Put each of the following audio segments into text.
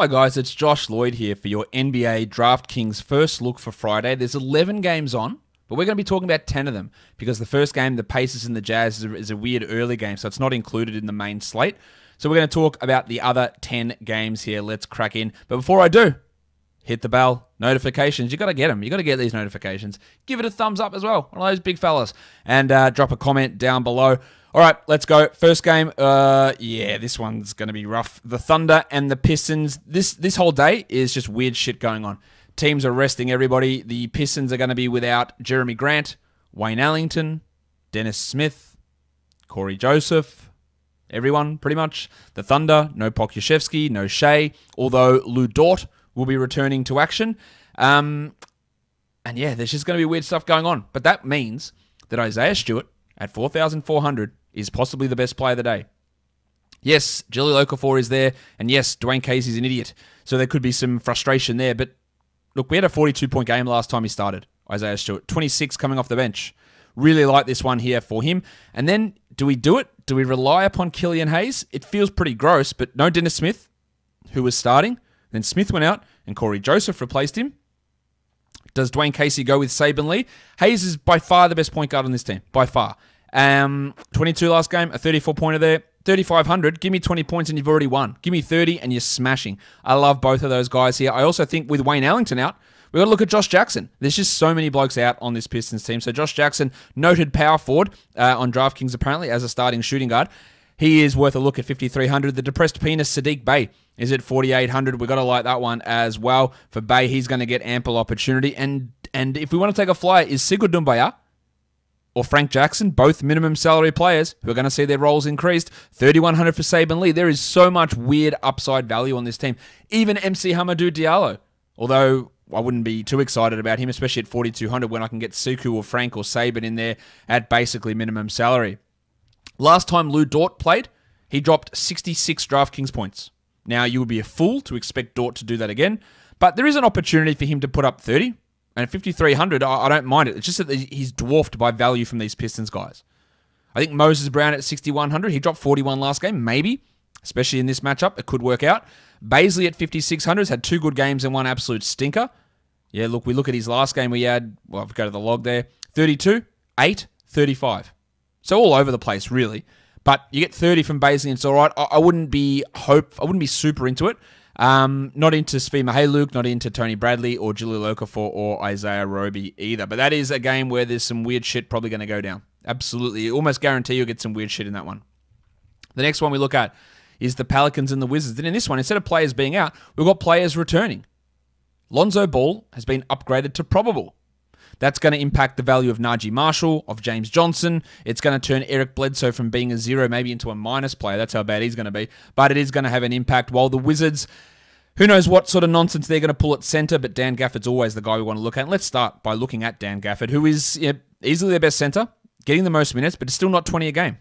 Hi guys, it's Josh Lloyd here for your NBA DraftKings first look for Friday. There's 11 games on, but we're going to be talking about 10 of them because the first game, the Pacers and the Jazz, is a, weird early game, so it's not included in the main slate. So we're going to talk about the other 10 games here. Let's crack in. But before I do, hit the bell, notifications. You got to get them. You got to get these notifications. Give it a thumbs up as well. One of those big fellas, and uh, drop a comment down below. All right, let's go. First game. Uh, yeah, this one's going to be rough. The Thunder and the Pistons. This this whole day is just weird shit going on. Teams are resting everybody. The Pistons are going to be without Jerami Grant, Wayne Ellington, Dennis Smith, Cory Joseph, everyone pretty much. The Thunder, no Pokusevski, no Shai, although Lu Dort will be returning to action. Um, and yeah, there's just going to be weird stuff going on. But that means that Isaiah Stewart at 4,400 is possibly the best player of the day. Yes, Jahlil Okafor is there, and yes, Dwane Casey's an idiot. So there could be some frustration there. But look, we had a 42 point game last time he started, Isaiah Stewart. 26 coming off the bench. Really like this one here for him. And then do we do it? Do we rely upon Killian Hayes? It feels pretty gross, but no Dennis Smith, who was starting. Then Smith went out, and Cory Joseph replaced him. Does Dwane Casey go with Saben Lee? Hayes is by far the best point guard on this team, by far. Um, 22 last game, a 34 pointer there. 3,500, give me 20 points and you've already won. Give me 30 and you're smashing. I love both of those guys here. I also think with Wayne Ellington out, we've got to look at Josh Jackson. There's just so many blokes out on this Pistons team. So Josh Jackson, noted power forward uh, on DraftKings apparently as a starting shooting guard. He is worth a look at 5,300. The depressed penis, Saddiq Bey, is at 4,800. We've got to like that one as well. For Bey, he's going to get ample opportunity. And and if we want to take a flyer, is Sekou Doumbouya or Frank Jackson, both minimum salary players who are going to see their roles increased. 3,100 for Saben Lee. There is so much weird upside value on this team. Even MC Hamidou Diallo, although I wouldn't be too excited about him, especially at 4,200 when I can get Suku or Frank or Saben in there at basically minimum salary. Last time Lu Dort played, he dropped 66 DraftKings points. Now, you would be a fool to expect Dort to do that again, but there is an opportunity for him to put up 30. And at 5,300, I, I don't mind it. It's just that he's dwarfed by value from these Pistons guys. I think Moses Brown at 6,100, he dropped 41 last game, maybe, especially in this matchup. It could work out. Bazley at 5,600 has had two good games and one absolute stinker. Yeah, look, we look at his last game. We had, well, I've go to the log there 32, 8, 35. So all over the place, really. But you get 30 from Bazley, and it's all right. I, I wouldn't be hope. I wouldn't be super into it. Um, not into Svi Mykhailiuk, not into Tony Bradley or Jahlil Okafor or Isaiah Roby either. But that is a game where there's some weird shit probably going to go down. Absolutely. Almost guarantee you'll get some weird shit in that one. The next one we look at is the Pelicans and the Wizards. And in this one, instead of players being out, we've got players returning. Lonzo Ball has been upgraded to probable. That's going to impact the value of Naji Marshall, of James Johnson. It's going to turn Eric Bledsoe from being a zero maybe into a minus player. That's how bad he's going to be. But it is going to have an impact. While the Wizards, who knows what sort of nonsense they're going to pull at center, but Dan Gafford's always the guy we want to look at. And let's start by looking at Dan Gafford, who is you know, easily their best center, getting the most minutes, but it's still not 20 a game.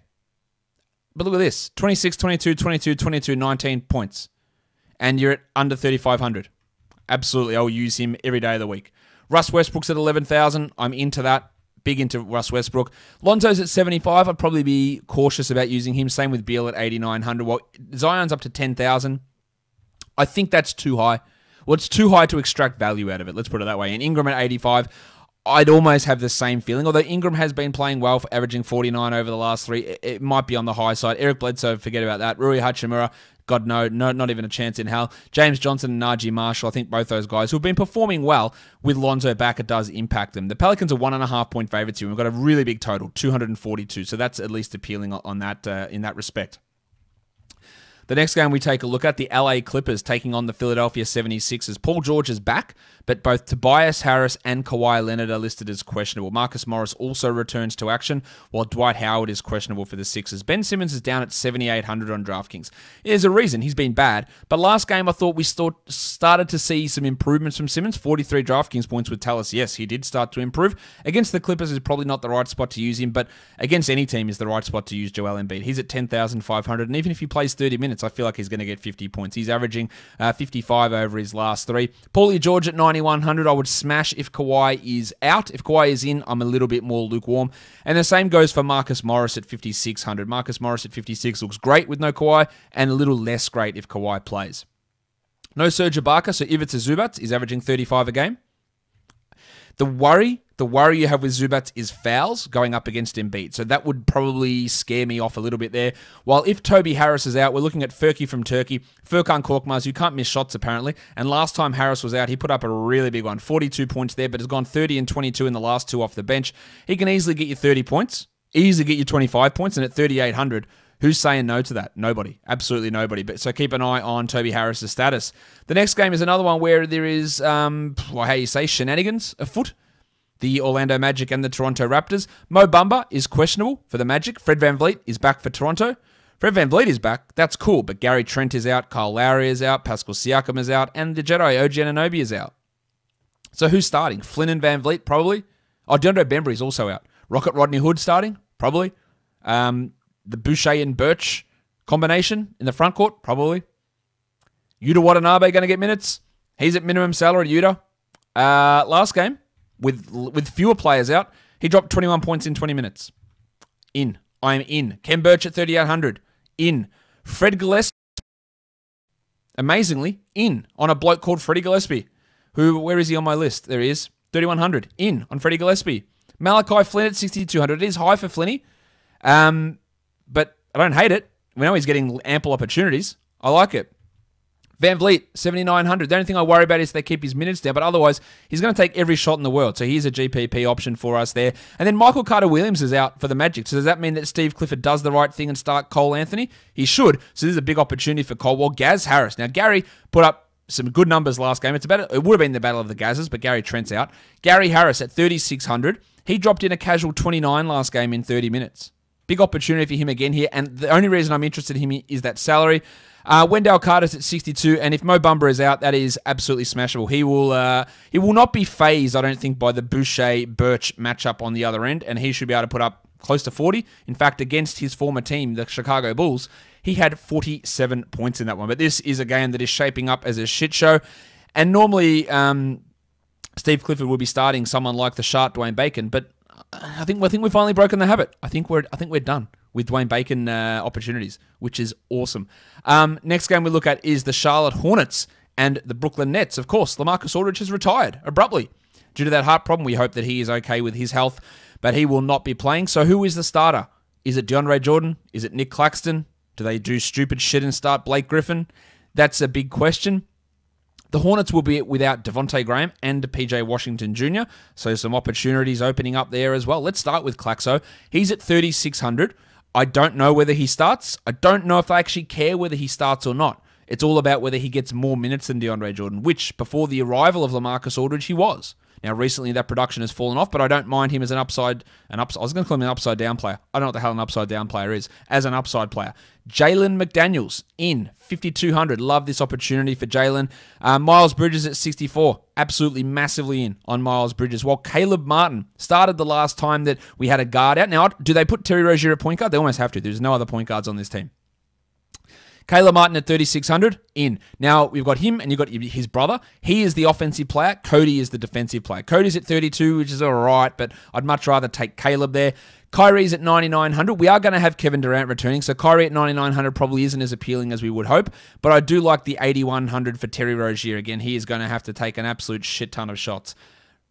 But look at this 26, 22, 22, 22, 19 points. And you're at under 3,500. Absolutely. I'll use him every day of the week. Russ Westbrook's at 11,000. I'm into that. Big into Russ Westbrook. Lonzo's at 75. I'd probably be cautious about using him. Same with Beal at 8,900. Well, Zion's up to 10,000. I think that's too high. Well, it's too high to extract value out of it. Let's put it that way. And Ingram at 85. I'd almost have the same feeling. Although Ingram has been playing well, for averaging 49 over the last three, it might be on the high side. Eric Bledsoe, forget about that. Rui Hachimura, God, no, no, not even a chance in hell. James Johnson and Naji Marshall, I think both those guys who've been performing well with Lonzo back, it does impact them. The Pelicans are one and a half point favorites here. We've got a really big total, 242. So that's at least appealing on that uh, in that respect. The next game we take a look at the LA Clippers taking on the Philadelphia 76ers. Paul George is back, but both Tobias Harris and Kawhi Leonard are listed as questionable. Marcus Morris also returns to action, while Dwight Howard is questionable for the Sixers. Ben Simmons is down at 7,800 on DraftKings. There's a reason he's been bad, but last game I thought we started to see some improvements from Simmons. 43 DraftKings points would tell us yes, he did start to improve. Against the Clippers is probably not the right spot to use him, but against any team is the right spot to use Joel Embiid. He's at 10,500, and even if he plays 30 minutes, minutes, I feel like he's going to get 50 points. He's averaging uh, 55 over his last three. Paulie George at 9,100, I would smash if Kawhi is out. If Kawhi is in, I'm a little bit more lukewarm. And the same goes for Marcus Morris at 5,600. Marcus Morris at 56 looks great with no Kawhi, and a little less great if Kawhi plays. No Serge Ibaka, so Ivica Zubac is averaging 35 a game. The worry, the worry you have with Zubac is fouls going up against Embiid. So that would probably scare me off a little bit there. While if Toby Harris is out, we're looking at Furky from Turkey, Furkan Korkmaz, who can't miss shots apparently. And last time Harris was out, he put up a really big one, 42 points there, but has gone 30 and 22 in the last two off the bench. He can easily get you 30 points, easily get you 25 points, and at 3,800, Who's saying no to that? Nobody. Absolutely nobody. But so keep an eye on Toby Harris's status. The next game is another one where there is, um, well, how you say, shenanigans afoot. The Orlando Magic and the Toronto Raptors. Mo Bamba is questionable for the Magic. Fred Van VanVleet is back for Toronto. Fred Van VanVleet is back. That's cool. But Gary Trent is out. Kyle Lowry is out. Pascal Siakam is out. And the Jedi OG Anunoby is out. So who's starting? Flynn and Van VanVleet, probably. Oh, DeAndre Bembry is also out. Rocket Rodney Hood starting, probably. Um, the Boucher and Birch combination in the front court? Probably. Yuta Watanabe going to get minutes. He's at minimum salary, Yuta. Uh, last game, with with fewer players out, he dropped 21 points in 20 minutes. In. I am in. Khem Birch at 3,800. In. Fred Gillespie, amazingly, in on a bloke called Freddie Gillespie. Who, where is he on my list? There he is. 3,100. In on Freddie Gillespie. Malachi Flynn at 6,200. It is high for Flinny. Um, but I don't hate it. We know he's getting ample opportunities. I like it. VanVleet, 7,900. The only thing I worry about is they keep his minutes down, but otherwise, he's going to take every shot in the world. So he's a GPP option for us there. And then Michael Carter Williams is out for the Magic. So does that mean that Steve Clifford does the right thing and start Cole Anthony? He should. So this is a big opportunity for Cole. Well, Gaz Harris. Now, Gary put up some good numbers last game. It's about it would have been the battle of the Gazes, but Gary Trent's out. Gary Harris at 3,600. He dropped in a casual 29 last game in 30 minutes. Big opportunity for him again here. And the only reason I'm interested in him is that salary. Uh, Wendell Carter's at 62, and if Mo Bamba is out, that is absolutely smashable. He will uh, he will not be phased, I don't think, by the Boucher Birch matchup on the other end, and he should be able to put up close to 40. In fact, against his former team, the Chicago Bulls, he had 47 points in that one. But this is a game that is shaping up as a shit show, and normally um, Steve Clifford will be starting someone like the Shark Dwayne Bacon, but I think I think we've finally broken the habit. I think we're I think we're done with Dwayne Bacon uh, opportunities, which is awesome. Um, next game we look at is the Charlotte Hornets and the Brooklyn Nets. Of course, Lamarcus Aldridge has retired abruptly due to that heart problem. We hope that he is okay with his health, but he will not be playing. So who is the starter? Is it DeAndre Jordan? Is it Nic Claxton? Do they do stupid shit and start Blake Griffin? That's a big question. The Hornets will be without Devonte Graham and PJ Washington Jr., so some opportunities opening up there as well. Let's start with Claxo. He's at 3,600. I don't know whether he starts. I don't know if I actually care whether he starts or not. It's all about whether he gets more minutes than DeAndre Jordan, which before the arrival of Lamarcus Aldridge, he was. Now, recently that production has fallen off, but I don't mind him as an upside. An ups, I was going to call him an upside down player. I don't know what the hell an upside down player is. As an upside player, Jalen McDaniels in 5200. Love this opportunity for Jalen. Uh, Miles Bridges at 64. Absolutely massively in on Miles Bridges. While Caleb Martin started the last time that we had a guard out. Now, do they put Terry Rozier at point guard? They almost have to. There's no other point guards on this team. Caleb Martin at 3,600 in. Now we've got him and you've got his brother. He is the offensive player. Cody is the defensive player. Cody's at 32, which is all right, but I'd much rather take Caleb there. Kyrie's at 9,900. We are going to have Kevin Durant returning, so Kyrie at 9,900 probably isn't as appealing as we would hope, but I do like the 8,100 for Terry Rozier. Again, he is going to have to take an absolute shit ton of shots.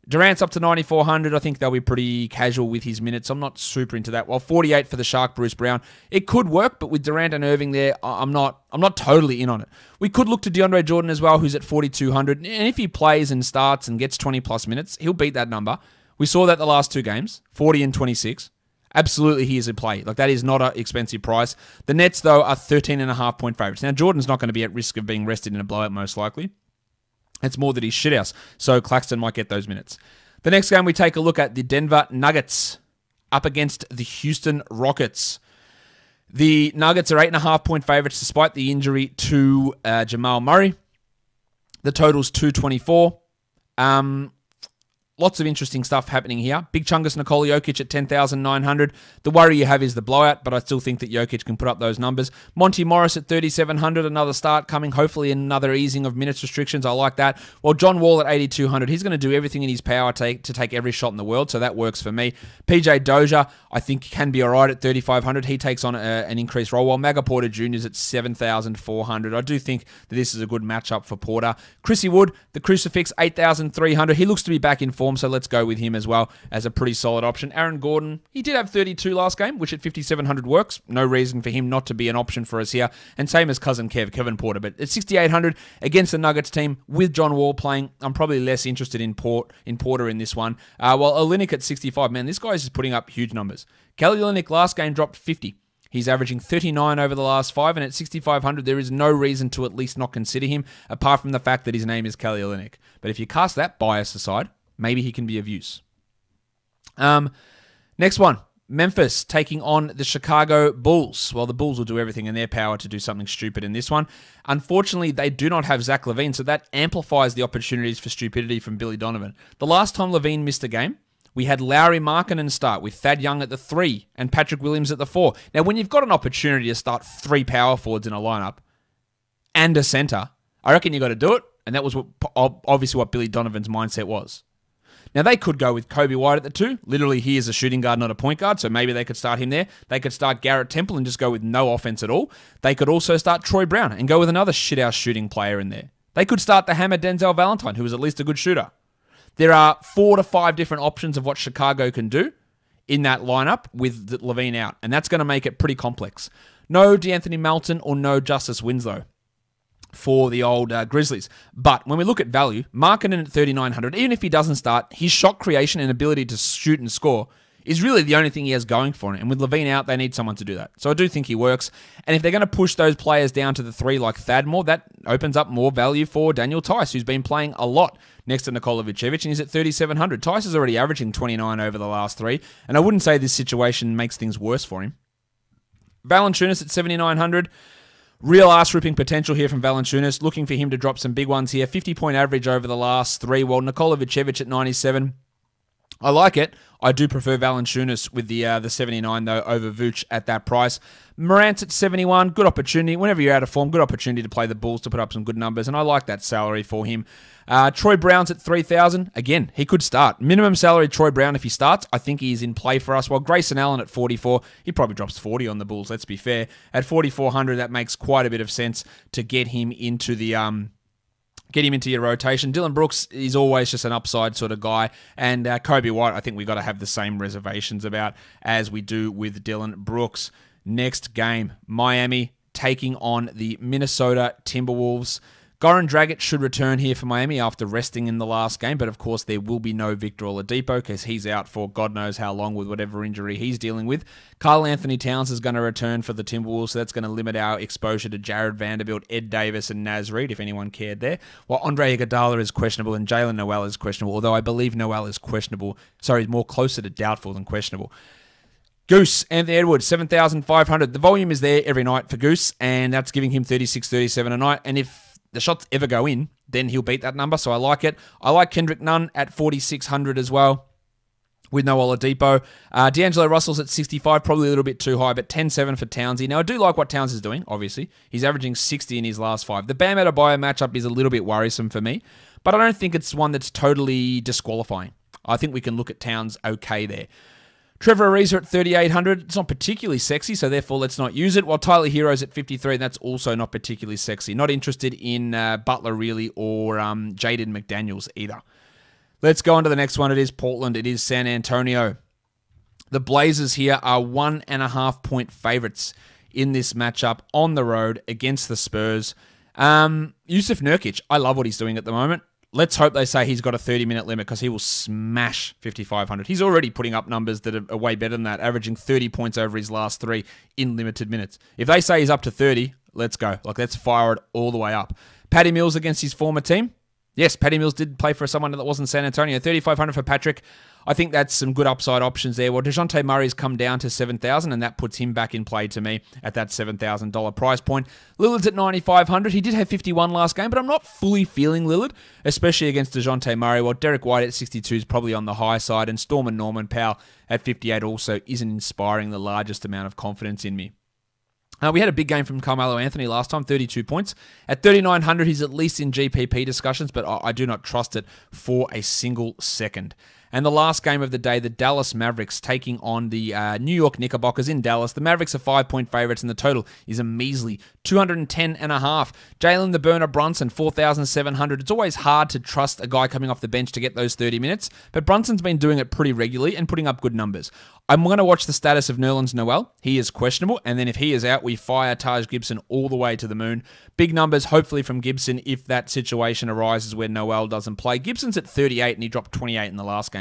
Durant's up to 9,400. I think they'll be pretty casual with his minutes. I'm not super into that. Well, 48 for the Shark, Bruce Brown. It could work, but with Durant and Irving there, I'm not. I'm not totally in on it. We could look to DeAndre Jordan as well, who's at 4,200. And if he plays and starts and gets 20 plus minutes, he'll beat that number. We saw that the last two games, 40 and 26. Absolutely, he is a play. Like that is not an expensive price. The Nets though are 13 and a half point favorites. Now Jordan's not going to be at risk of being rested in a blowout, most likely. It's more that he's shithouse. So Claxton might get those minutes. The next game we take a look at the Denver Nuggets up against the Houston Rockets. The Nuggets are eight and a half point favorites despite the injury to uh, Jamal Murray. The total's 224. Um, Lots of interesting stuff happening here. Big Chungus Nikola Jokic at 10,900. The worry you have is the blowout, but I still think that Jokic can put up those numbers. Monty Morris at 3,700. Another start coming. Hopefully, another easing of minutes restrictions. I like that. Well, John Wall at 8,200. He's going to do everything in his power to take, every shot in the world, so that works for me. PJ Dozier, I think, can be all right at 3,500. He takes on a, an increased role, while Maga Porter Jr. is at 7,400. I do think that this is a good matchup for Porter. Chrissy Wood, the crucifix, 8,300. He looks to be back in form, so let's go with him as well as a pretty solid option. Aaron Gordon, he did have 32 last game, which at 5,700 works. No reason for him not to be an option for us here. And same as cousin Kev, Kevin Porter. But at 6,800 against the Nuggets team with John Wall playing, I'm probably less interested in Port in Porter in this one. Uh, while Olynyk at 65, man, this guy is just putting up huge numbers. Kelly Olynyk last game dropped 50. He's averaging 39 over the last five, and at 6,500, there is no reason to at least not consider him, apart from the fact that his name is Kelly Olynyk. But if you cast that bias aside, maybe he can be of use. Um, next one. Memphis taking on the Chicago Bulls. Well, the Bulls will do everything in their power to do something stupid in this one. Unfortunately, they do not have Zach LaVine, so that amplifies the opportunities for stupidity from Billy Donovan. The last time LaVine missed a game, we had Lauri Markkanen start with Thad Young at the three and Patrick Williams at the four. Now, when you've got an opportunity to start three power forwards in a lineup and a center, I reckon you got to do it. And that was what, obviously what Billy Donovan's mindset was. Now they could go with Coby White at the two. Literally, he is a shooting guard, not a point guard, so maybe they could start him there. They could start Garrett Temple and just go with no offense at all. They could also start Troy Brown and go with another shithouse shooting player in there. They could start the hammer Denzel Valentine, who is at least a good shooter. There are four to five different options of what Chicago can do in that lineup with LaVine out, and that's going to make it pretty complex. No De'Anthony Melton or no Justice Winslow for the old uh, Grizzlies. But when we look at value, Markkanen at 3,900, even if he doesn't start, his shot creation and ability to shoot and score is really the only thing he has going for him. And with LaVine out, they need someone to do that. So I do think he works. And if they're going to push those players down to the three like Thad more, that opens up more value for Daniel Theis, who's been playing a lot next to Nikola Vucevic, and he's at 3,700. Theis is already averaging 29 over the last three. And I wouldn't say this situation makes things worse for him. Valanciunas at 7,900. Real ass ripping potential here from Valanciunas. Looking for him to drop some big ones here. 50 point average over the last three. Well, Nikola Vucevic at 97. I like it. I do prefer Valanciunas with the uh, the 79 though over Vooch at that price. Morant at 71, good opportunity. Whenever you're out of form, good opportunity to play the Bulls to put up some good numbers, and I like that salary for him. Uh, Troy Brown's at 3,000. Again, he could start. Minimum salary Troy Brown if he starts. I think he's in play for us. While Grayson Allen at 44, he probably drops 40 on the Bulls, let's be fair. At 4,400, that makes quite a bit of sense to get him into the um, get him into your rotation. Dillon Brooks is always just an upside sort of guy. And uh, Coby White, I think we've got to have the same reservations about as we do with Dillon Brooks. Next game, Miami taking on the Minnesota Timberwolves. Goran Dragic should return here for Miami after resting in the last game, but of course there will be no Victor Oladipo because he's out for God knows how long with whatever injury he's dealing with. Karl-Anthony Towns is going to return for the Timberwolves, so that's going to limit our exposure to Jarred Vanderbilt, Ed Davis, and Naz Reid, if anyone cared there. While Andre Iguodala is questionable and Jalen Noel is questionable, although I believe Noel is questionable. Sorry, more closer to doubtful than questionable. Goose, Anthony Edwards, 7,500. The volume is there every night for Goose, and that's giving him 36, 37 a night. And if the shots ever go in, then he'll beat that number. So I like it. I like Kendrick Nunn at 4,600 as well with no Oladipo. Uh, D'Angelo Russell's at 65, probably a little bit too high, but 10-7 for Townsy. Now, I do like what Towns is doing, obviously. He's averaging 60 in his last five. The Bam Adebayo matchup is a little bit worrisome for me, but I don't think it's one that's totally disqualifying. I think we can look at Towns okay there. Trevor Ariza at 3,800. It's not particularly sexy, so therefore let's not use it. While Tyler Herro's at 53, that's also not particularly sexy. Not interested in uh, Butler really or um, Jaden McDaniels either. Let's go on to the next one. It is Portland. It is San Antonio. The Blazers here are one and a half point favorites in this matchup on the road against the Spurs. Um, Jusuf Nurkic, I love what he's doing at the moment. Let's hope they say he's got a 30 minute limit because he will smash 5,500. He's already putting up numbers that are, way better than that, averaging 30 points over his last three in limited minutes. If they say he's up to 30, let's go. Like, let's fire it all the way up. Patty Mills against his former team. Yes, Patty Mills did play for someone that wasn't San Antonio. 3,500 for Patrick. I think that's some good upside options there. Well, DeJounte Murray's come down to 7,000, and that puts him back in play to me at that $7,000 price point. Lillard's at 9,500. He did have 51 last game, but I'm not fully feeling Lillard, especially against DeJounte Murray. Well, Derrick White at 62 is probably on the high side, and Storm and Norman Powell at 58 also isn't inspiring the largest amount of confidence in me. Uh, we had a big game from Carmelo Anthony last time, 32 points. At 3,900, he's at least in GPP discussions, but I, I do not trust it for a single second. And the last game of the day, the Dallas Mavericks taking on the uh, New York Knickerbockers in Dallas. The Mavericks are five point favorites, and the total is a measly 210 and a half. Jalen the Burner Brunson, 4,700. It's always hard to trust a guy coming off the bench to get those 30 minutes, but Brunson's been doing it pretty regularly and putting up good numbers. I'm going to watch the status of Nerlens Noel. He is questionable, and then if he is out, we fire Taj Gibson all the way to the moon. Big numbers, hopefully, from Gibson if that situation arises where Noel doesn't play. Gibson's at 38, and he dropped 28 in the last game.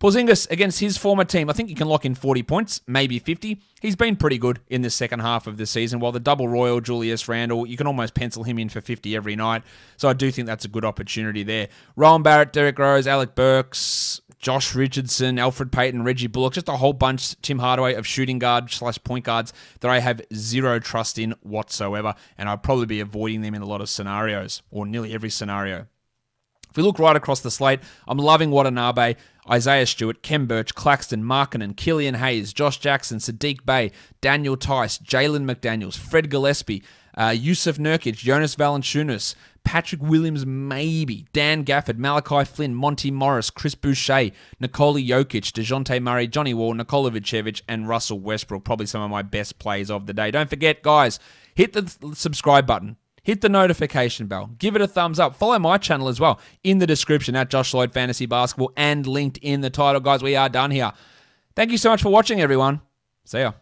Porzingis against his former team, I think you can lock in 40 points, maybe 50. He's been pretty good in the second half of the season. While the double royal, Julius Randle, you can almost pencil him in for 50 every night. So I do think that's a good opportunity there. Rowan Barrett, Derrick Rose, Alec Burks, Josh Richardson, Elfrid Payton, Reggie Bullock, just a whole bunch, Tim Hardaway of shooting guard slash point guards that I have zero trust in whatsoever. And I'd probably be avoiding them in a lot of scenarios, or nearly every scenario. If we look right across the slate, I'm loving Watanabe, Isaiah Stewart, Khem Birch, Claxton, Markkanen, Killian Hayes, Josh Jackson, Saddiq Bey, Daniel Theis, Jalen McDaniels, Fred Gillespie, uh, Jusuf Nurkic, Jonas Valanciunas, Patrick Williams, maybe, Dan Gafford, Malachi Flynn, Monty Morris, Chris Boucher, Nikola Jokic, DeJounte Murray, Johnny Wall, Nikola Vucevic, and Russell Westbrook. Probably some of my best plays of the day. Don't forget, guys, hit the subscribe button hit the notification bell, give it a thumbs up, follow my channel as well in the description at Josh Lloyd Fantasy Basketball and linked in the title. Guys, we are done here. Thank you so much for watching, everyone. See ya.